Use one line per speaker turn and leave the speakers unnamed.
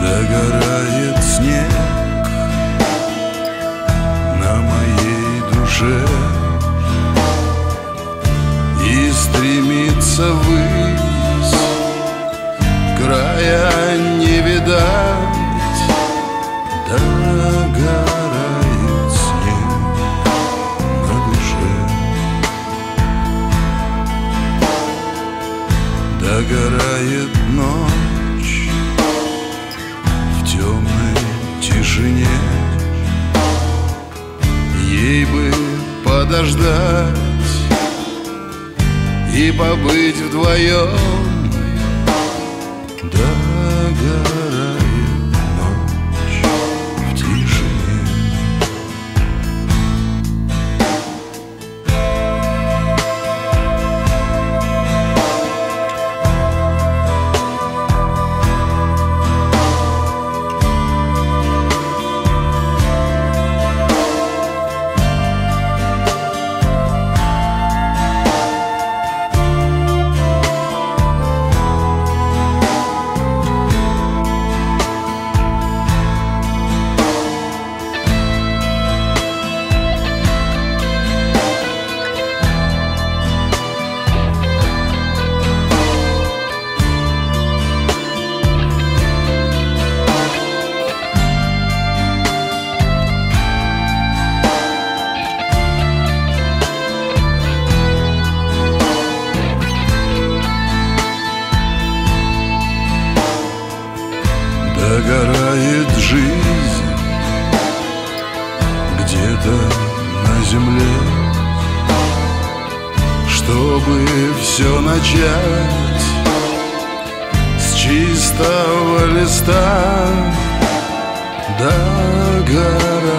Догорает снег на моей душе И стремится ввысь, края не видать Догорает снег на душе. Догорает ночь тишине Ей бы подождать И побыть вдвоем Догорает жизнь где-то на земле. Чтобы все начать с чистого листа Догорает